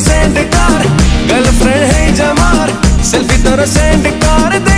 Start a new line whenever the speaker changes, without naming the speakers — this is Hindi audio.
सेंड कार गर्लफ्रेंड है जमार सेल्फी तोर सेंड कार देखी